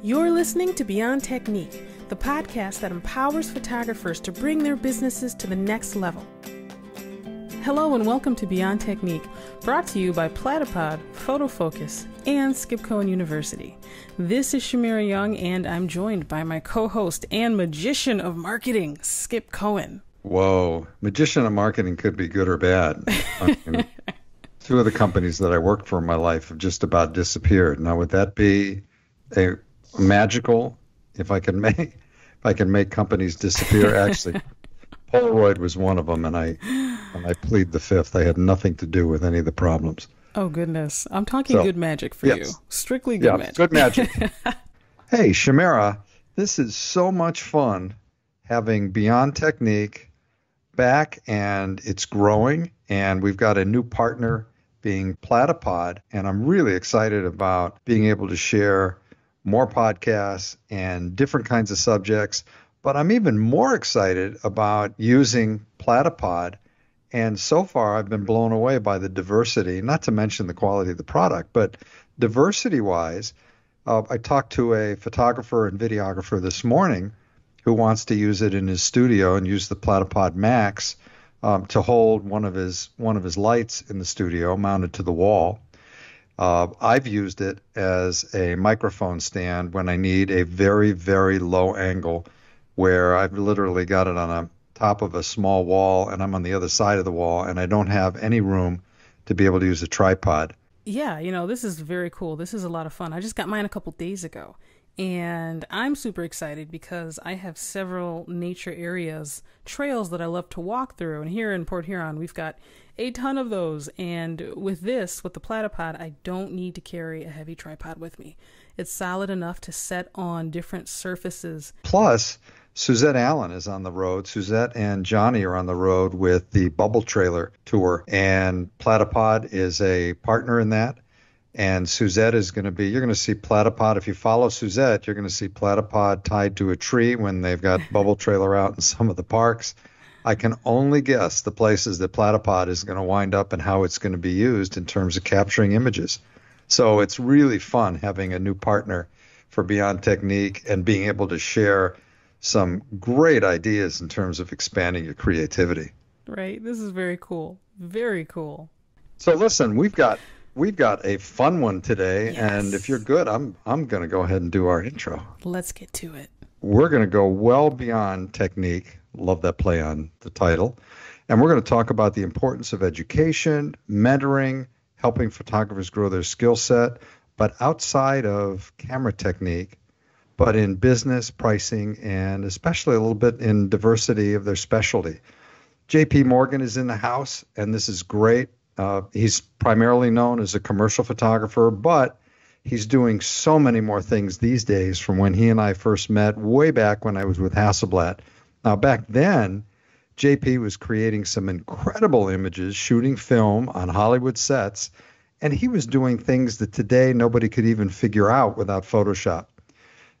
You're listening to Beyond Technique, the podcast that empowers photographers to bring their businesses to the next level. Hello and welcome to Beyond Technique, brought to you by Platypod, Photofocus, and Skip Cohen University. This is Chamira Young, and I'm joined by my co host and magician of marketing, Skip Cohen. Whoa, magician of marketing could be good or bad. Two of the companies that I worked for in my life have just about disappeared. Now, would that be a magical if I can make if I can make companies disappear? Actually, Polaroid was one of them, and I and I plead the fifth. I had nothing to do with any of the problems. Oh goodness, I'm talking so, good magic for yes. you. Strictly good yeah, magic. good magic. hey, Chamira, this is so much fun having Beyond Technique back, and it's growing, and we've got a new partner being Platypod, and I'm really excited about being able to share more podcasts and different kinds of subjects. But I'm even more excited about using Platypod. And so far, I've been blown away by the diversity, not to mention the quality of the product, but diversity wise, uh, I talked to a photographer and videographer this morning who wants to use it in his studio and use the Platypod Max um, to hold one of his one of his lights in the studio mounted to the wall. Uh, I've used it as a microphone stand when I need a very, very low angle where I've literally got it on a top of a small wall and I'm on the other side of the wall and I don't have any room to be able to use a tripod. Yeah, you know, this is very cool. This is a lot of fun. I just got mine a couple days ago. And I'm super excited because I have several nature areas, trails that I love to walk through. And here in Port Huron, we've got a ton of those. And with this, with the platypod, I don't need to carry a heavy tripod with me. It's solid enough to set on different surfaces. Plus, Suzette Allen is on the road. Suzette and Johnny are on the road with the Bubble Trailer Tour, and Platypod is a partner in that. And Suzette is going to be, you're going to see Platypod. If you follow Suzette, you're going to see Platypod tied to a tree when they've got Bubble Trailer out in some of the parks. I can only guess the places that Platypod is going to wind up and how it's going to be used in terms of capturing images. So it's really fun having a new partner for Beyond Technique and being able to share some great ideas in terms of expanding your creativity. Right. This is very cool. Very cool. So listen, we've got we've got a fun one today, yes. and if you're good, I'm I'm going to go ahead and do our intro. Let's get to it. We're going to go well beyond technique Love that play on the title. And we're going to talk about the importance of education, mentoring, helping photographers grow their skill set, but outside of camera technique, but in business, pricing, and especially a little bit in diversity of their specialty. JP Morgan is in the house, and this is great. Uh, he's primarily known as a commercial photographer, but he's doing so many more things these days from when he and I first met way back when I was with Hasselblad now, back then, JP was creating some incredible images, shooting film on Hollywood sets, and he was doing things that today nobody could even figure out without Photoshop.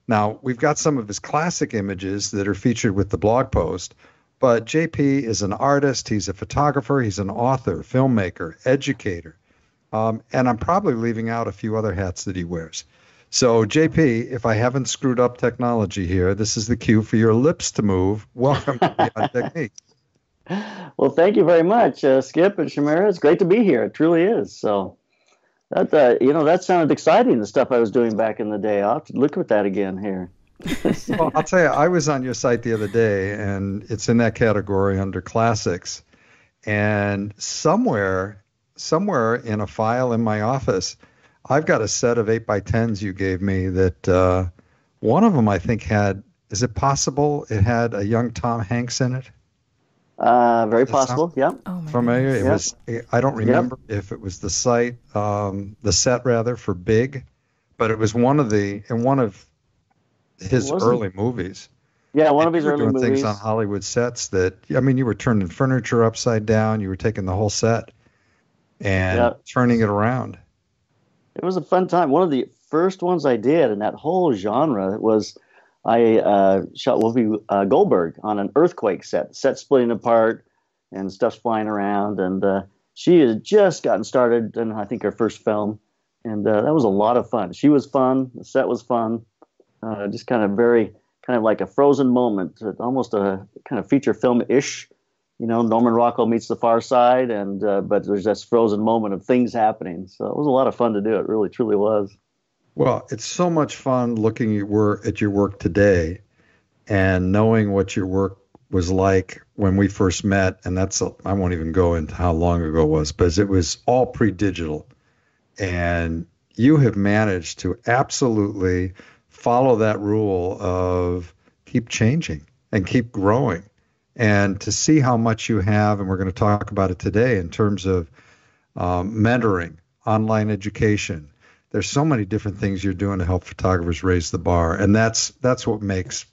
Now, we've got some of his classic images that are featured with the blog post, but JP is an artist, he's a photographer, he's an author, filmmaker, educator, um, and I'm probably leaving out a few other hats that he wears. So, JP, if I haven't screwed up technology here, this is the cue for your lips to move. Welcome to Beyond Technique. Well, thank you very much, uh, Skip and Chamira. It's great to be here. It truly is. So, that uh, you know, that sounded exciting. The stuff I was doing back in the day. I'll have to look at that again here. well, I'll tell you, I was on your site the other day, and it's in that category under classics. And somewhere, somewhere in a file in my office, I've got a set of eight by tens you gave me that uh, one of them I think had. Is it possible it had a young Tom Hanks in it? Uh, very possible. Yeah. Oh familiar. It yep. was. I don't remember yep. if it was the site, um, the set rather for Big, but it was one of the in one of his early movies. Yeah, one and of his early doing movies. things on Hollywood sets that I mean, you were turning furniture upside down. You were taking the whole set and yep. turning it around it was a fun time. One of the first ones I did in that whole genre was I uh, shot Whoopi uh, Goldberg on an earthquake set, set splitting apart and stuff's flying around. And uh, she had just gotten started in, I think, her first film. And uh, that was a lot of fun. She was fun. The set was fun. uh, just kind of very kind of like a frozen moment, almost a kind of feature film ish. You know, Norman Rockwell meets the Far Side, and uh, but there's this frozen moment of things happening. So it was a lot of fun to do. It really, truly was. Well, it's so much fun looking at, your work today and knowing what your work was like when we first met. And that's, I won't even go into how long ago it was, but it was all pre digital. And you have managed to absolutely follow that rule of keep changing and keep growing and to see how much you have and we're going to talk about it today in terms of um, mentoring online education. There's so many different things you're doing to help photographers raise the bar and that's that's what makes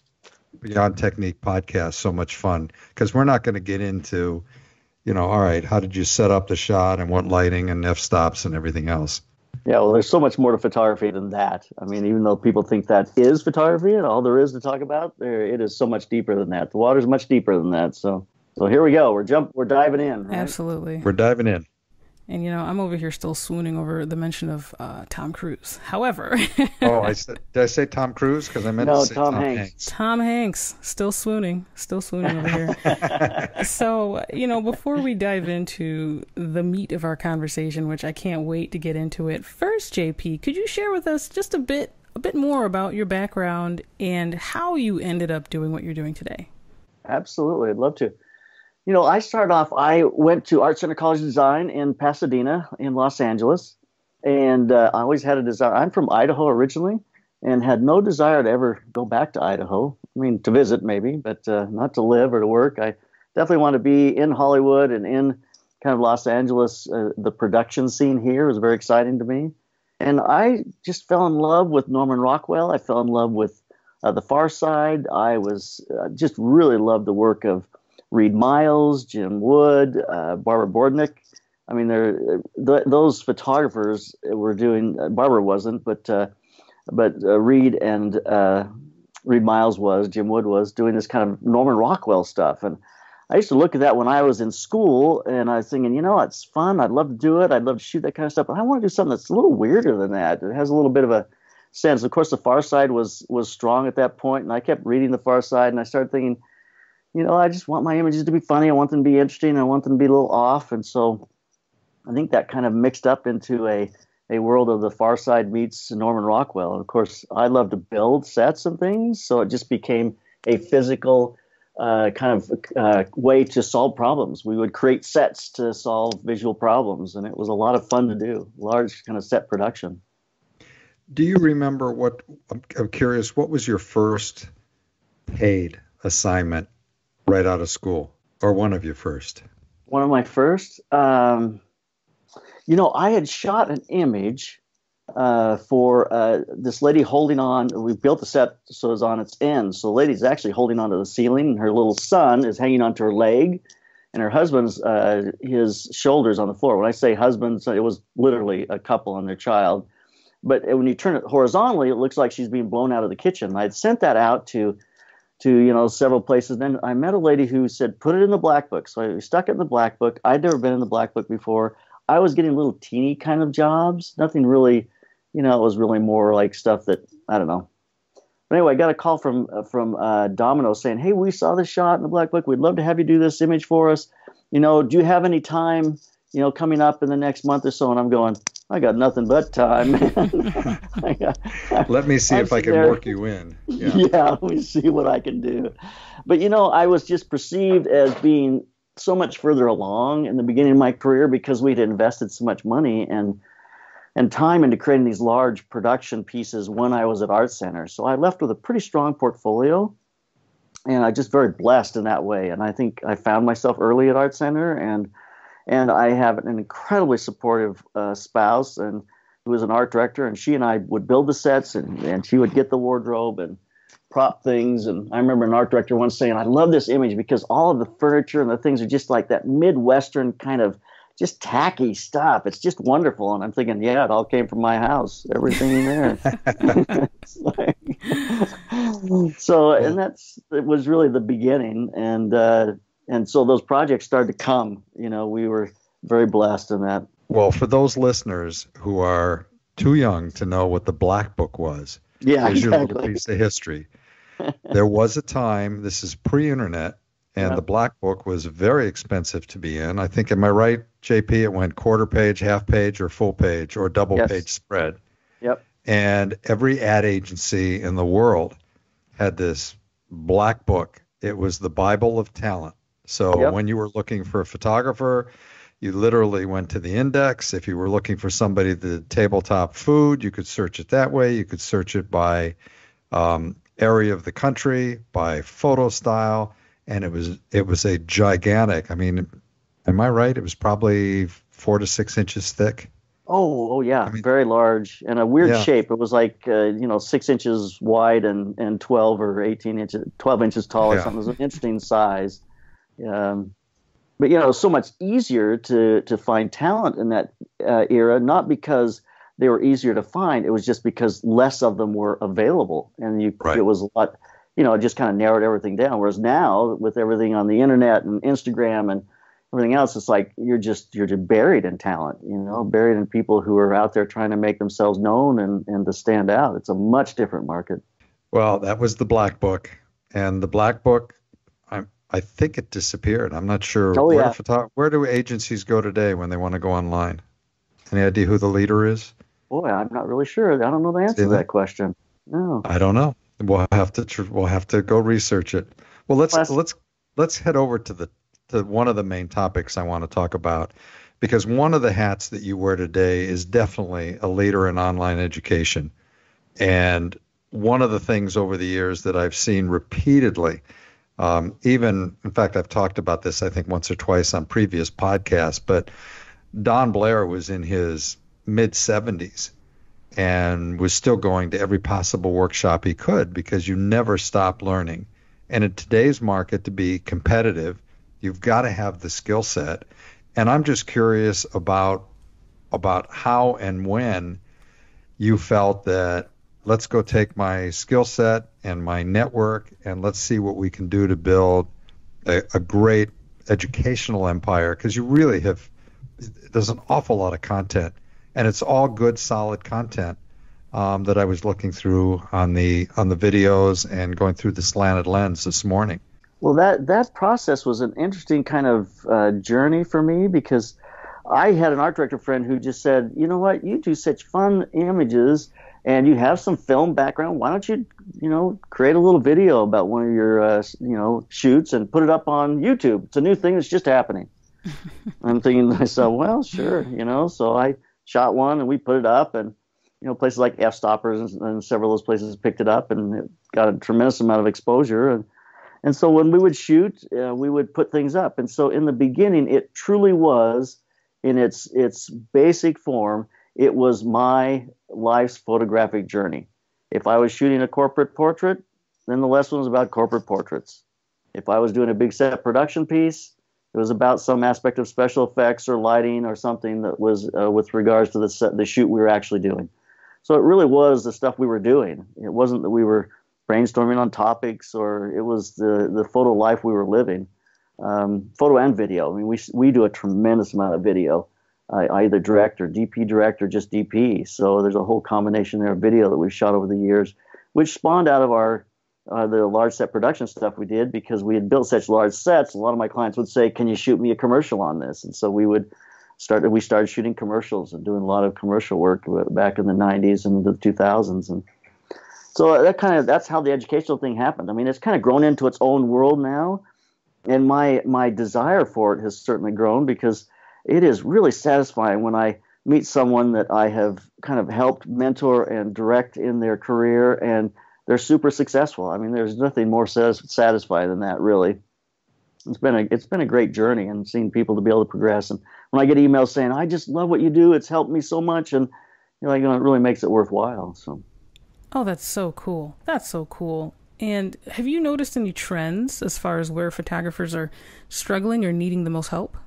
beyond technique podcast so much fun because we're not going to get into you know all right how did you set up the shot and what lighting and f stops and everything else yeah, well, there's so much more to photography than that. I mean, even though people think that is photography and all there is to talk about, there it is so much deeper than that. The water's much deeper than that. So, so here we go. We're jump. We're diving in. Right? Absolutely. We're diving in. And you know, I'm over here still swooning over the mention of uh, Tom Cruise. However, oh, I said, did I say Tom Cruise? Because I meant no, to say Tom, Tom Hanks. Hanks. Tom Hanks, still swooning, still swooning over here. so, you know, before we dive into the meat of our conversation, which I can't wait to get into it, first, JP, could you share with us just a bit, a bit more about your background and how you ended up doing what you're doing today? Absolutely, I'd love to you know, I started off, I went to Art Center College of Design in Pasadena, in Los Angeles. And uh, I always had a desire. I'm from Idaho originally and had no desire to ever go back to Idaho. I mean, to visit maybe, but uh, not to live or to work. I definitely want to be in Hollywood and in kind of Los Angeles. Uh, the production scene here was very exciting to me. And I just fell in love with Norman Rockwell. I fell in love with uh, The Far Side. I was uh, just really loved the work of Reid Miles, Jim Wood, uh, Barbara Bordnick. I mean, they're, th- those photographers were doing. Uh, Barbara wasn't, but uh, but uh, Reid and uh, Reid Miles was, Jim Wood was doing this kind of Norman Rockwell stuff, and I used to look at that when I was in school, and I was thinking, you know, it's fun. I'd love to do it. I'd love to shoot that kind of stuff, but I want to do something that's a little weirder than that. It has a little bit of a sense. Of course, the Far Side was was strong at that point, and I kept reading the Far Side, and I started thinking you know, I just want my images to be funny. I want them to be interesting. I want them to be a little off. And so I think that kind of mixed up into a, a world of the Far Side meets Norman Rockwell. And of course, I love to build sets and things. So it just became a physical uh, kind of uh, way to solve problems. We would create sets to solve visual problems. And it was a lot of fun to do, large kind of set production. Do you remember what? I'm curious. What was your first paid assignment right out of school, or one of your first? One of my first. Um, you know, I had shot an image uh, for uh, this lady holding on. We built the set so it's on its end. So the lady's actually holding onto the ceiling, and her little son is hanging onto her leg, and her husband's uh, his shoulders on the floor. When I say husband, it was literally a couple and their child. But when you turn it horizontally, it looks like she's being blown out of the kitchen. I'd sent that out to to you know several places. Then I met a lady who said, "Put it in the black book." So I stuck it in the black book. I'd never been in the black book before. I was getting little teeny kind of jobs, nothing really, you know, it was really more like stuff that I don't know. But anyway, I got a call from uh, from uh, Domino saying, "Hey, we saw this shot in the black book. We'd love to have you do this image for us. You know, do you have any time?" you know, coming up in the next month or so, and I'm going, I got nothing but time. got, let me see I'm if I can there. work you in. Yeah. yeah, let me see what I can do. But you know, I was just perceived as being so much further along in the beginning of my career because we'd invested so much money and and time into creating these large production pieces when I was at Art Center. So I left with a pretty strong portfolio. And I just very blessed in that way. And I think I found myself early at Art Center and and I have an incredibly supportive uh, spouse and who is an art director, and she and I would build the sets, and, and she would get the wardrobe and prop things. And I remember an art director once saying, "I love this image because all of the furniture and the things are just like that midwestern kind of." Just tacky stuff. It's just wonderful, and I'm thinking, yeah, it all came from my house. Everything in there. like, so, and that's it was really the beginning, and uh, and so those projects started to come. You know, we were very blessed in that. Well, for those listeners who are too young to know what the Black Book was, Yeah, Here's your little piece of history. there was a time, this is pre internet, and Yeah. the black book was very expensive to be in. I think, am I right, JP? It went quarter page, half page, or full page, or double Yes. page spread. Yep. And every ad agency in the world had this black book. It was the Bible of talent. So Yep. when you were looking for a photographer, you literally went to the index. If you were looking for somebody the tabletop food, you could search it that way. You could search it by um, area of the country, by photo style, and it was it was a gigantic. I mean, am I right? It was probably four to six inches thick. Oh, oh yeah, I mean- very large and a weird Yeah. shape. It was like uh, you know six inches wide and, and twelve or eighteen inches, twelve inches tall or Yeah. something. It was an interesting size. Um, but you know, so much easier to to find talent in that uh, era, not because they were easier to find. It was just because less of them were available, and you Right. it was a lot. You know, it just kind of narrowed everything down. Whereas now, with everything on the internet and Instagram and everything else, it's like you're just you're just buried in talent. You know, buried in people who are out there trying to make themselves known and and to stand out. It's a much different market. Well, that was the black book, and the black book, I I think it disappeared. I'm not sure. Oh, where, yeah. do where do agencies go today when they want to go online? Any idea who the leader is? Boy, I'm not really sure. I don't know the answer See to that? that question. No. I don't know. We'll have to tr- we'll have to go research it. Well, let's Last- let's let's head over to the to one of the main topics I want to talk about because one of the hats that you wear today is definitely a leader in online education. And one of the things over the years that I've seen repeatedly, um, even in fact, I've talked about this I think once or twice on previous podcasts, but Don Blair was in his mid 70s and was still going to every possible workshop he could because you never stop learning. And in today's market, to be competitive, you've got to have the skill set. And I'm just curious about about how and when you felt that let's go take my skill set and my network and let's see what we can do to build a, a great educational empire because you really have there's an awful lot of content and it's all good solid content um, that I was looking through on the on the videos and going through the slanted lens this morning. Well, that that process was an interesting kind of uh, journey for me because I had an art director friend who just said, "You know what? You do such fun images, and you have some film background. Why don't you, you know, create a little video about one of your, uh, you know, shoots and put it up on YouTube? It's a new thing that's just happening." I'm thinking to myself, "Well, sure, you know." So I shot one and we put it up, and you know, places like Fstoppers and, and several of those places picked it up, and it got a tremendous amount of exposure and. And so when we would shoot, uh, we would put things up. And so in the beginning, it truly was, in its its basic form, it was my life's photographic journey. If I was shooting a corporate portrait, then the lesson was about corporate portraits. If I was doing a big set production piece, it was about some aspect of special effects or lighting or something that was uh, with regards to the set, the shoot we were actually doing. So it really was the stuff we were doing. It wasn't that we were brainstorming on topics, or it was the the photo life we were living, um, photo and video. I mean, we we do a tremendous amount of video. I, I either direct or DP direct or just DP. So there's a whole combination there of video that we've shot over the years, which spawned out of our uh, the large set production stuff we did because we had built such large sets. A lot of my clients would say, "Can you shoot me a commercial on this?" And so we would start. We started shooting commercials and doing a lot of commercial work back in the '90s and the 2000s, and so that kind of that's how the educational thing happened. I mean, it's kind of grown into its own world now, and my my desire for it has certainly grown because it is really satisfying when I meet someone that I have kind of helped mentor and direct in their career, and they're super successful. I mean, there's nothing more satis- satisfying than that, really. It's been a it's been a great journey, and seeing people to be able to progress. And when I get emails saying, "I just love what you do. It's helped me so much," and you know, you know, it really makes it worthwhile. So. Oh, that's so cool. That's so cool. And have you noticed any trends as far as where photographers are struggling or needing the most help?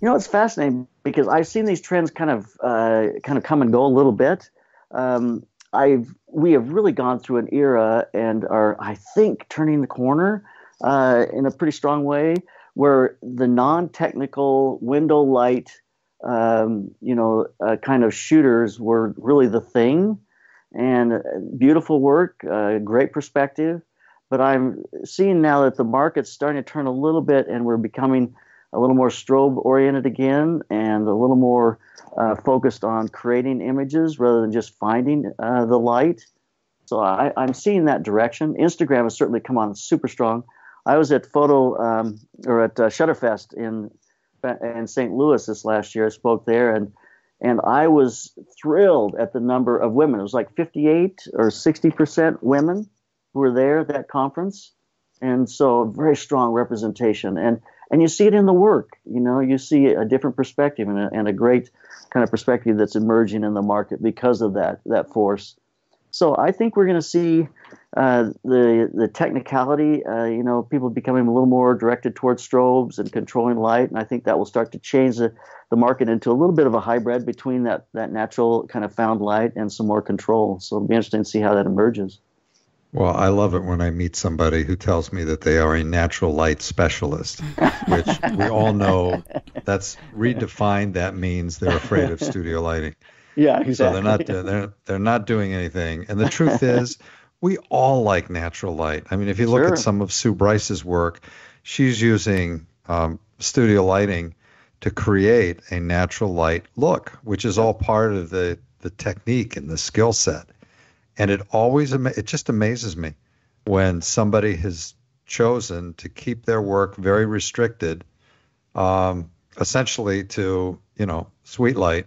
You know, it's fascinating because I've seen these trends kind of uh, kind of come and go a little bit. Um, I've we have really gone through an era and are I think turning the corner uh, in a pretty strong way where the non-technical window light, um, you know, uh, kind of shooters were really the thing. and uh, beautiful work, uh, great perspective. But I'm seeing now that the market's starting to turn a little bit, and we're becoming a little more strobe oriented again, and a little more uh, focused on creating images rather than just finding uh, the light. So I, am seeing that direction. Instagram has certainly come on super strong. I was at Photo um, or at uh, Shutterfest in in St. Louis this last year. I spoke there, and and I was thrilled at the number of women. It was like 58 or 60 percent women who were there at that conference, and so very strong representation. And and you see it in the work. You know, you see a different perspective and a, and a great kind of perspective that's emerging in the market because of that that force. So I think we're going to see uh, the the technicality. Uh, you know, people becoming a little more directed towards strobes and controlling light, and I think that will start to change the, the market into a little bit of a hybrid between that that natural kind of found light and some more control. So it'll be interesting to see how that emerges. Well, I love it when I meet somebody who tells me that they are a natural light specialist, which we all know that's redefined. That means they're afraid of studio lighting. Yeah, exactly. So they're not they're they're not doing anything. And the truth is, we all like natural light. I mean, if you look sure. at some of Sue Bryce's work, she's using um, studio lighting to create a natural light look, which is all part of the the technique and the skill set and it always it just amazes me when somebody has chosen to keep their work very restricted, um, essentially to you know sweet light.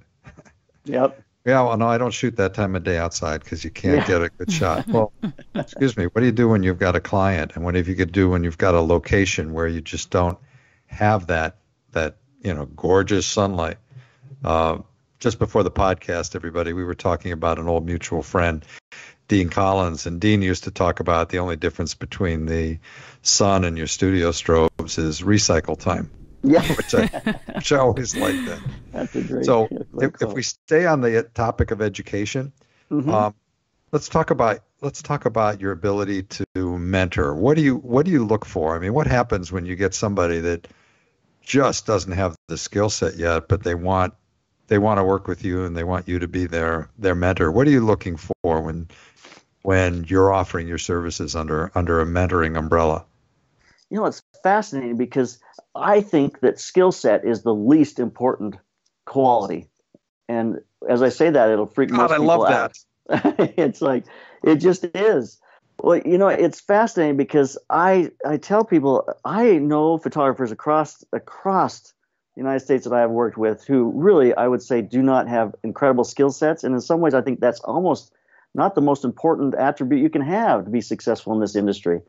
Yep. Yeah, well, no, I don't shoot that time of day outside because you can't yeah. get a good shot. Well, excuse me. What do you do when you've got a client, and what have you could do when you've got a location where you just don't have that that you know gorgeous sunlight? Uh, just before the podcast, everybody, we were talking about an old mutual friend, Dean Collins, and Dean used to talk about the only difference between the sun and your studio strobes is recycle time. Yeah, which I, which I always like that. That's a great. So if, if, we stay on the topic of education, mm-hmm. um, let's talk about let's talk about your ability to mentor. What do you what do you look for? I mean, what happens when you get somebody that just doesn't have the skill set yet, but they want they want to work with you and they want you to be their their mentor. What are you looking for when when you're offering your services under under a mentoring umbrella? You know, it's fascinating because I think that skill set is the least important quality. And as I say that, it'll freak God, most I people out. it's like it just is. Well, you know, it's fascinating because I I tell people I know photographers across across United States that I have worked with who really, I would say, do not have incredible skill sets. And in some ways, I think that's almost not the most important attribute you can have to be successful in this industry.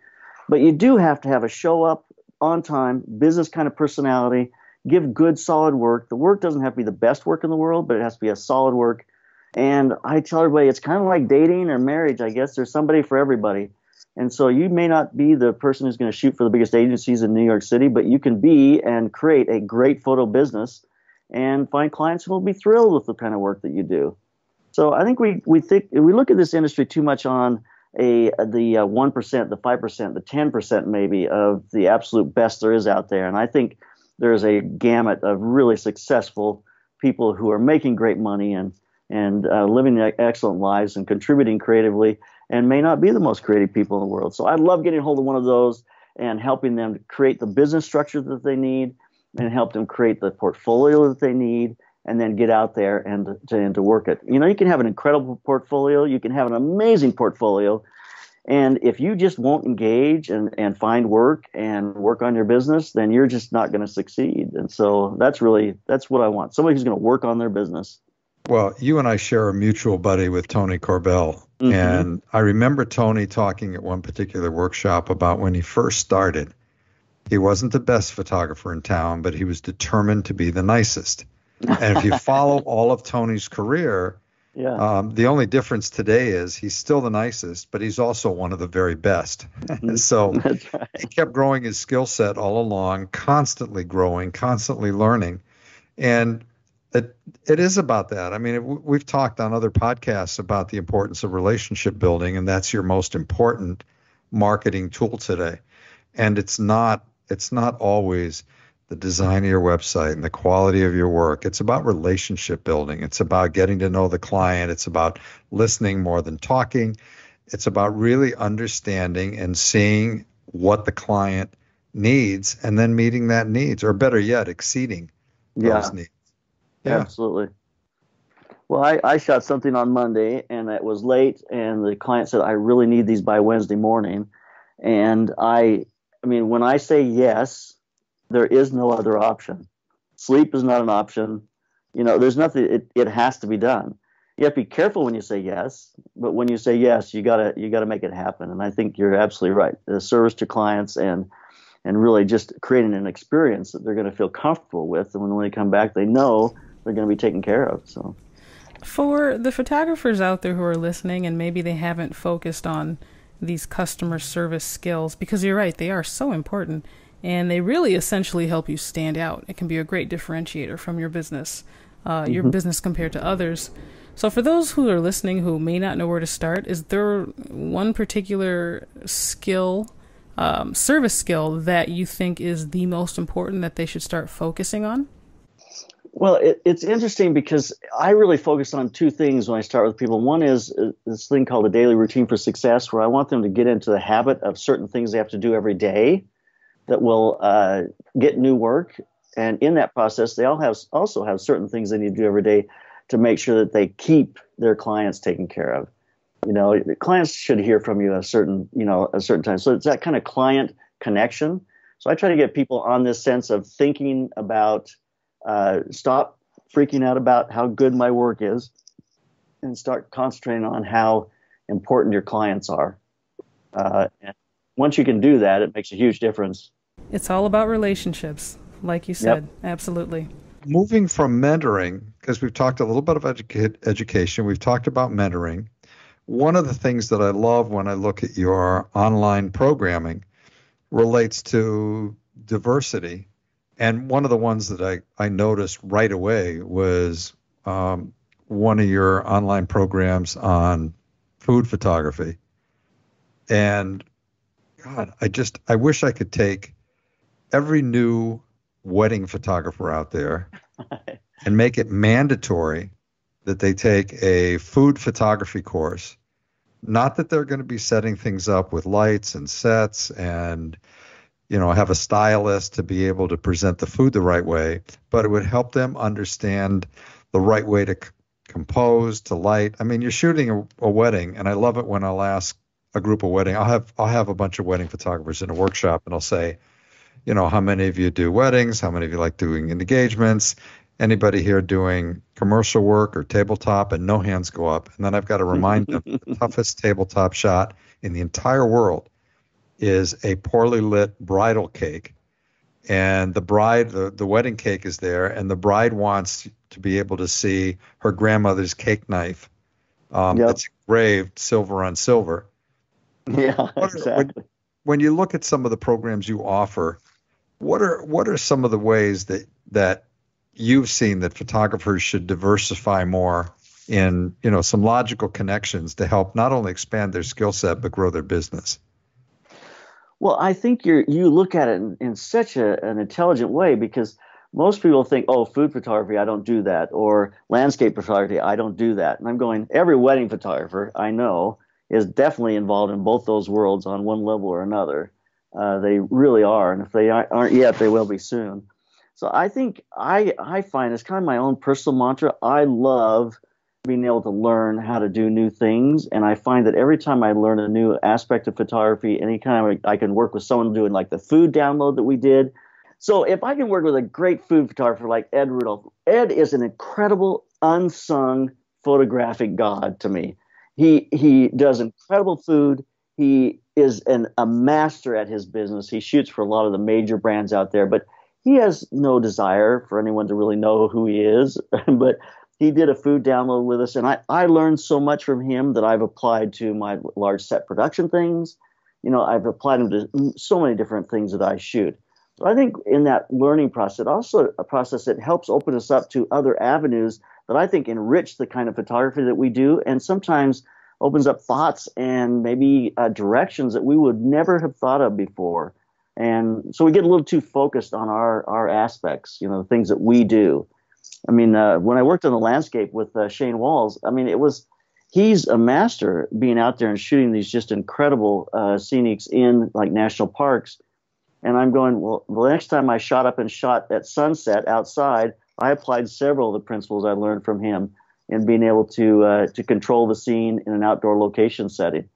But you do have to have a show up on time, business kind of personality, give good, solid work. The work doesn't have to be the best work in the world, but it has to be a solid work. And I tell everybody it's kind of like dating or marriage, I guess. There's somebody for everybody. And so you may not be the person who's going to shoot for the biggest agencies in New York City, but you can be and create a great photo business and find clients who will be thrilled with the kind of work that you do. So I think we, we think we look at this industry too much on a the uh, one uh, the five percent, the ten percent maybe of the absolute best there is out there, and I think there's a gamut of really successful people who are making great money and and uh, living excellent lives and contributing creatively and may not be the most creative people in the world. So I love getting hold of one of those and helping them to create the business structure that they need and help them create the portfolio that they need and then get out there and to, and to work it. You know, you can have an incredible portfolio, you can have an amazing portfolio, and if you just won't engage and, and find work and work on your business, then you're just not going to succeed. And so that's really that's what I want. Somebody who's going to work on their business. Well, you and I share a mutual buddy with Tony Corbell. Mm-hmm. And I remember Tony talking at one particular workshop about when he first started. He wasn't the best photographer in town, but he was determined to be the nicest. And if you follow all of Tony's career, yeah. Um, the only difference today is he's still the nicest, but he's also one of the very best. Mm-hmm. so right. he kept growing his skill set all along, constantly growing, constantly learning. And it it is about that. I mean, it, we've talked on other podcasts about the importance of relationship building, and that's your most important marketing tool today. And it's not it's not always the design of your website and the quality of your work. It's about relationship building. It's about getting to know the client. It's about listening more than talking. It's about really understanding and seeing what the client needs and then meeting that needs, or better yet, exceeding yeah. those needs. Yeah. Absolutely. Well, I, I shot something on Monday and it was late, and the client said, I really need these by Wednesday morning. And I, I mean, when I say yes, there is no other option. Sleep is not an option. You know, there's nothing, it, it has to be done. You have to be careful when you say yes, but when you say yes, you gotta you gotta make it happen. And I think you're absolutely right. The service to clients and and really just creating an experience that they're going to feel comfortable with, and when they come back, they know they're going to be taken care of. So, for the photographers out there who are listening, and maybe they haven't focused on these customer service skills, because you're right, they are so important, and they really essentially help you stand out. It can be a great differentiator from your business, uh, mm-hmm. your business compared to others. So, for those who are listening who may not know where to start, is there one particular skill? um, service skill that you think is the most important that they should start focusing on? Well, it, it's interesting because I really focus on two things when I start with people. One is uh, this thing called a daily routine for success, where I want them to get into the habit of certain things they have to do every day that will uh, get new work. And in that process, they all have also have certain things they need to do every day to make sure that they keep their clients taken care of you know clients should hear from you a certain you know a certain time so it's that kind of client connection so i try to get people on this sense of thinking about uh, stop freaking out about how good my work is and start concentrating on how important your clients are. Uh, and once you can do that it makes a huge difference. It's all about relationships like you said. Yep. absolutely. Moving from mentoring because we've talked a little bit about educa- education we've talked about mentoring. One of the things that I love when I look at your online programming relates to diversity. And one of the ones that I, I noticed right away was um, one of your online programs on food photography. And God, I just, I wish I could take every new wedding photographer out there and make it mandatory that they take a food photography course. Not that they're going to be setting things up with lights and sets and you know have a stylist to be able to present the food the right way, but it would help them understand the right way to c- compose, to light. I mean, you're shooting a, a wedding, and I love it when I'll ask a group of wedding. I'll have I'll have a bunch of wedding photographers in a workshop, and I'll say, you know, how many of you do weddings? How many of you like doing engagements? anybody here doing commercial work or tabletop and no hands go up. And then I've got to remind them the toughest tabletop shot in the entire world is a poorly lit bridal cake. And the bride, the, the wedding cake is there, and the bride wants to be able to see her grandmother's cake knife. Um, yep. It's engraved silver on silver. Yeah, exactly. When, when you look at some of the programs you offer, what are what are some of the ways that that you've seen that photographers should diversify more in you know some logical connections to help not only expand their skill set but grow their business well i think you you look at it in, in such a, an intelligent way because most people think oh food photography i don't do that or landscape photography i don't do that. And i'm going every wedding photographer i know is definitely involved in both those worlds on one level or another. Uh, they really are and if they aren't yet they will be soon. So I think I I find it's kind of my own personal mantra. I love being able to learn how to do new things, and I find that every time I learn a new aspect of photography, any kind of I can work with someone doing like the food download that we did. So if I can work with a great food photographer like Ed Rudolph, Ed is an incredible unsung photographic god to me. He he does incredible food. He is an, a master at his business. He shoots for a lot of the major brands out there, but he has no desire for anyone to really know who he is, but he did a food download with us, and I, I learned so much from him that I've applied to my large set production things. You know, I've applied them to so many different things that I shoot. So I think in that learning process, it also a process that helps open us up to other avenues that I think enrich the kind of photography that we do, and sometimes opens up thoughts and maybe uh, directions that we would never have thought of before. and so we get a little too focused on our our aspects, you know, the things that we do. I mean, uh, when I worked on the landscape with uh, Shane Walls, I mean, it was he's a master being out there and shooting these just incredible uh, scenics in like national parks. And I'm going, well, the next time I shot up and shot at sunset outside, I applied several of the principles I learned from him in being able to uh, to control the scene in an outdoor location setting.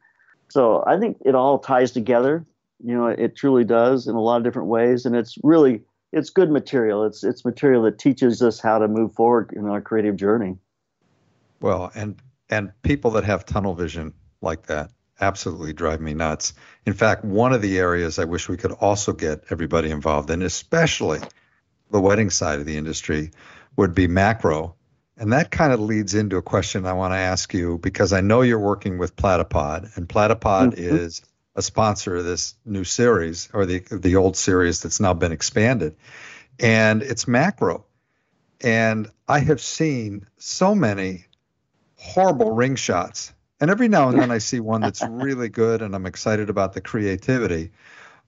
So I think it all ties together. You know, it truly does in a lot of different ways, and it's really it's good material. It's it's material that teaches us how to move forward in our creative journey. Well, and and people that have tunnel vision like that absolutely drive me nuts. In fact, one of the areas I wish we could also get everybody involved in, especially the wedding side of the industry, would be macro. And that kind of leads into a question I want to ask you because I know you're working with Platypod, and Platypod mm-hmm. is a sponsor of this new series or the the old series that's now been expanded, and it's macro. And I have seen so many horrible ring shots, and every now and then I see one that's really good, and I'm excited about the creativity.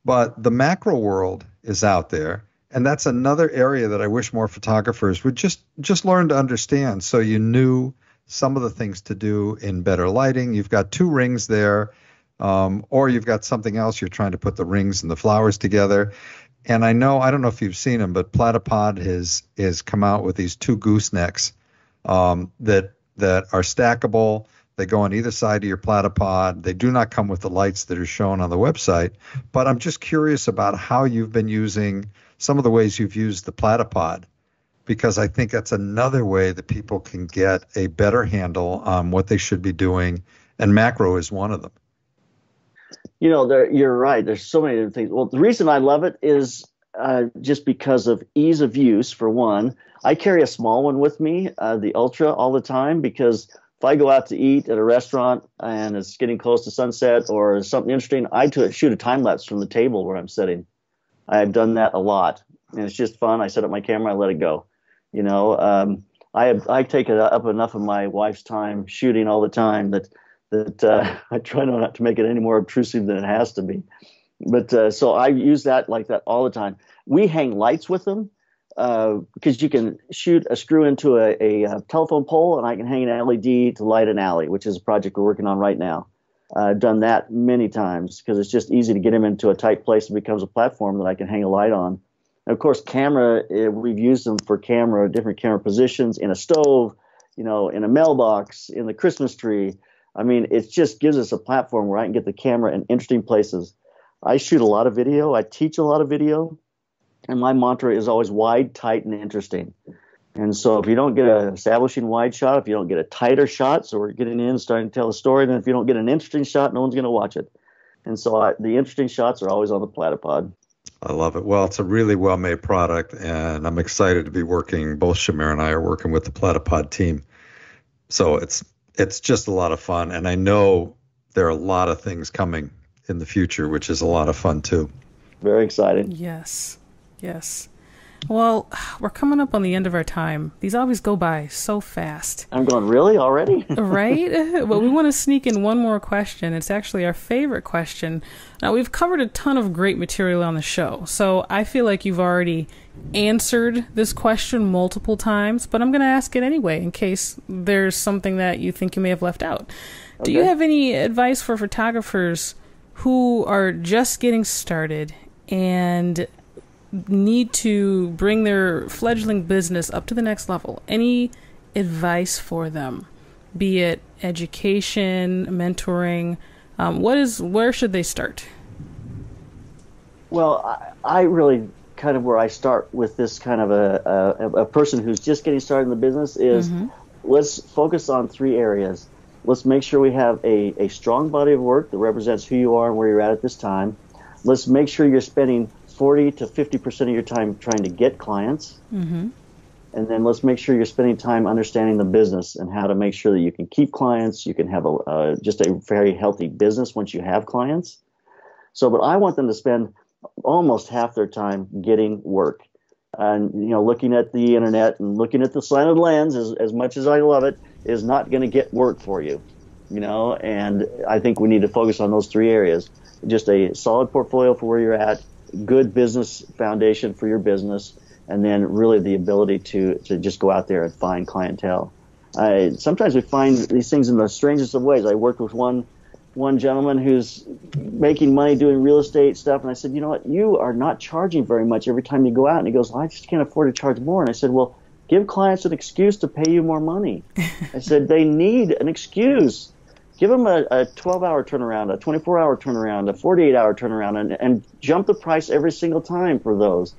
But the macro world is out there, and that's another area that I wish more photographers would just just learn to understand. So you knew some of the things to do in better lighting. You've got two rings there, um, or you've got something else. You're trying to put the rings and the flowers together. And I know I don't know if you've seen them, but Platypod has has come out with these two goosenecks um, that that are stackable. They go on either side of your platypod. They do not come with the lights that are shown on the website. But I'm just curious about how you've been using some of the ways you've used the platypod because I think that's another way that people can get a better handle on what they should be doing, and macro is one of them. You know, there, you're right. There's so many different things. Well, the reason I love it is uh, just because of ease of use, for one. I carry a small one with me, uh, the Ultra, all the time because if I go out to eat at a restaurant and it's getting close to sunset or something interesting, I shoot a time lapse from the table where I'm sitting. I've done that a lot, and it's just fun. I set up my camera, I let it go. You know, um, I have, I take it up enough of my wife's time shooting all the time that that uh, I try not to make it any more obtrusive than it has to be. But uh, so I use that like that all the time. We hang lights with them because uh, you can shoot a screw into a, a, a, telephone pole, and I can hang an LED to light an alley, which is a project we're working on right now. I've uh, done that many times because it's just easy to get them into a tight place. and becomes a platform that I can hang a light on. And of course, camera, uh, we've used them for camera, different camera positions in a stove, you know, in a mailbox, in the Christmas tree. I mean, it just gives us a platform where I can get the camera in interesting places. I shoot a lot of video. I teach a lot of video. And my mantra is always wide, tight, and interesting. And so if you don't get an establishing wide shot, if you don't get a tighter shot, so we're getting in, starting to tell a story, then if you don't get an interesting shot, no one's going to watch it. And so I, the interesting shots are always on the platypod. I love it. Well, it's a really well made product, and I'm excited to be working. Both Shamir and I are working with the Platypod team, so it's it's just a lot of fun. And I know there are a lot of things coming in the future, which is a lot of fun too. Very exciting. Yes, yes. Well, we're coming up on the end of our time. These always go by so fast. I'm going, really? Already? right? But we want to sneak in one more question. It's actually our favorite question. Now, we've covered a ton of great material on the show, so I feel like you've already answered this question multiple times, but I'm going to ask it anyway in case there's something that you think you may have left out. Okay. Do you have any advice for photographers who are just getting started and need to bring their fledgling business up to the next level, any advice for them, be it education, mentoring, um, what is where should they start? Well, I, I, really kind of where I start with this kind of a, a, a person who's just getting started in the business is mm-hmm. let's focus on three areas. Let's make sure we have a, a strong body of work that represents who you are and where you're at at this time. Let's make sure you're spending 40 to 50% of your time trying to get clients. Mm-hmm. And then let's make sure you're spending time understanding the business and how to make sure that you can keep clients. You can have a, uh, just a very healthy business once you have clients. So, but I want them to spend almost half their time getting work and you know looking at the internet and looking at the slanted lens as, as much as i love it is not going to get work for you you know and i think we need to focus on those three areas just a solid portfolio for where you're at good business foundation for your business, and then really the ability to to just go out there and find clientele. I, sometimes we find these things in the strangest of ways. I worked with one one gentleman who's making money doing real estate stuff, and I said, you know what, you are not charging very much every time you go out. And he goes, well, I just can't afford to charge more. And I said, well, give clients an excuse to pay you more money. I said they need an excuse. Give them a, a 12 hour turnaround, a 24 hour turnaround, a 48 hour turnaround, and, and jump the price every single time for those.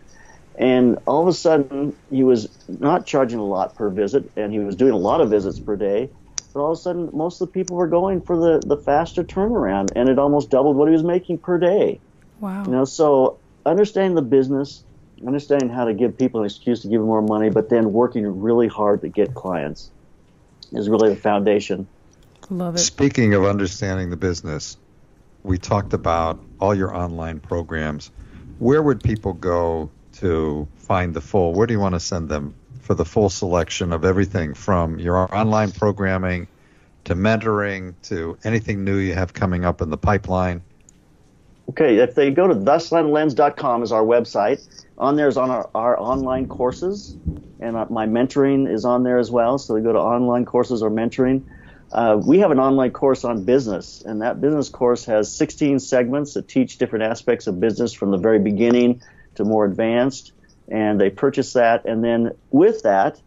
And all of a sudden, he was not charging a lot per visit, and he was doing a lot of visits per day. But all of a sudden, most of the people were going for the, the faster turnaround, and it almost doubled what he was making per day. Wow. You know, so understanding the business, understanding how to give people an excuse to give more money, but then working really hard to get clients is really the foundation. Love it. Speaking of understanding the business, we talked about all your online programs. Where would people go to find the full? Where do you want to send them for the full selection of everything from your online programming to mentoring to anything new you have coming up in the pipeline? Okay, if they go to theslantlens.com is our website. On there is on our, our online courses, and uh, my mentoring is on there as well. So they go to online courses or mentoring. Uh, we have an online course on business, and that business course has 16 segments that teach different aspects of business from the very beginning to more advanced. And they purchase that, and then with that,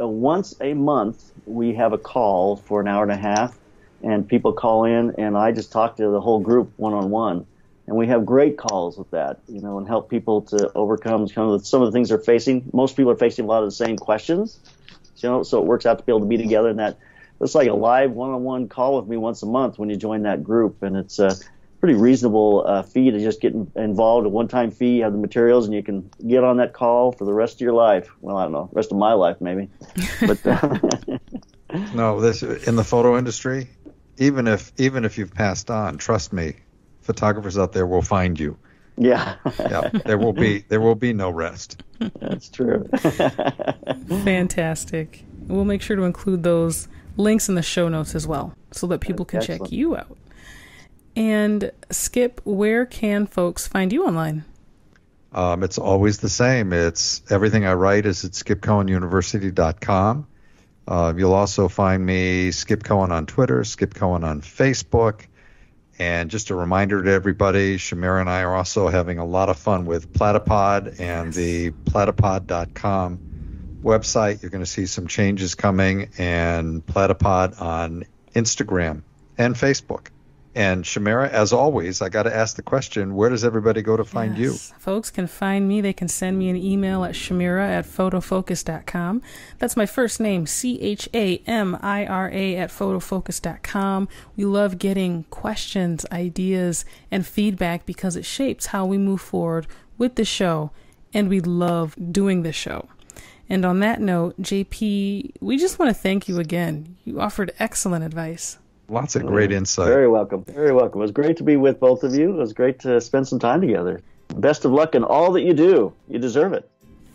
uh, once a month we have a call for an hour and a half, and people call in, and I just talk to the whole group one on one. And we have great calls with that, you know, and help people to overcome some of the, some of the things they're facing. Most people are facing a lot of the same questions, you know, so it works out to be able to be together in that it's like a live one-on-one call with me once a month when you join that group, and it's a pretty reasonable uh, fee to just get involved. A one-time fee, you have the materials, and you can get on that call for the rest of your life. Well, I don't know, rest of my life maybe. But uh, no, this in the photo industry, even if even if you've passed on, trust me, photographers out there will find you. Yeah. yeah. There will be there will be no rest. That's true. Fantastic. We'll make sure to include those links in the show notes as well so that people can Excellent. check you out. And Skip, where can folks find you online? Um, it's always the same. It's everything I write is at skipcohenuniversity.com. Uh, you'll also find me Skip Cohen on Twitter, Skip Cohen on Facebook. And just a reminder to everybody, Chamira and I are also having a lot of fun with Platypod and the platypod.com website. You're going to see some changes coming and Platypod on Instagram and Facebook. And Chamira, as always, I got to ask the question where does everybody go to find yes. you? Folks can find me. They can send me an email at chamira at photofocus.com. That's my first name, C H A M I R A, at photofocus.com. We love getting questions, ideas, and feedback because it shapes how we move forward with the show. And we love doing the show. And on that note, JP, we just want to thank you again. You offered excellent advice. Lots of great insight. Very welcome. Very welcome. It was great to be with both of you. It was great to spend some time together. Best of luck in all that you do. You deserve it.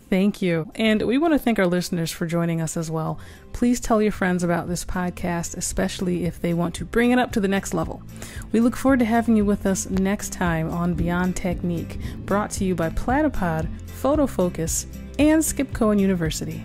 Thank you. And we want to thank our listeners for joining us as well. Please tell your friends about this podcast, especially if they want to bring it up to the next level. We look forward to having you with us next time on Beyond Technique, brought to you by Platypod, Photofocus, and Skip Cohen University.